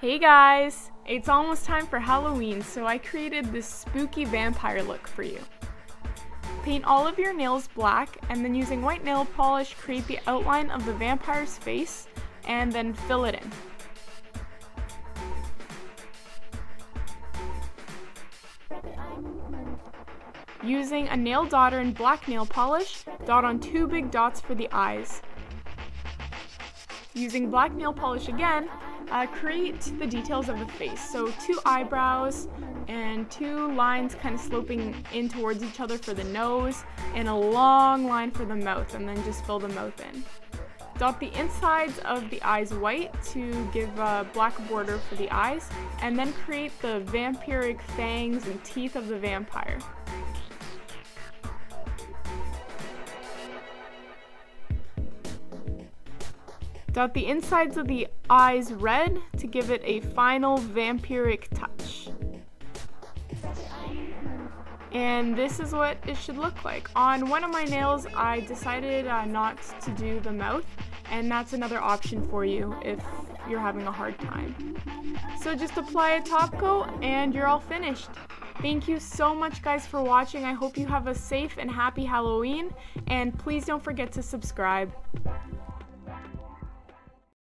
Hey guys! It's almost time for Halloween, so I created this spooky vampire look for you. Paint all of your nails black, and then using white nail polish, create the outline of the vampire's face, and then fill it in. Using a nail dotter and black nail polish, dot on two big dots for the eyes. Using black nail polish again, uh, create the details of the face. So two eyebrows and two lines kind of sloping in towards each other for the nose and a long line for the mouth and then just fill the mouth in. Dot the insides of the eyes white to give a black border for the eyes and then create the vampiric fangs and teeth of the vampire. Dot the insides of the eyes red to give it a final vampiric touch. And this is what it should look like. On one of my nails, I decided uh, not to do the mouth, and that's another option for you if you're having a hard time. So just apply a top coat and you're all finished. Thank you so much guys for watching. I hope you have a safe and happy Halloween and please don't forget to subscribe.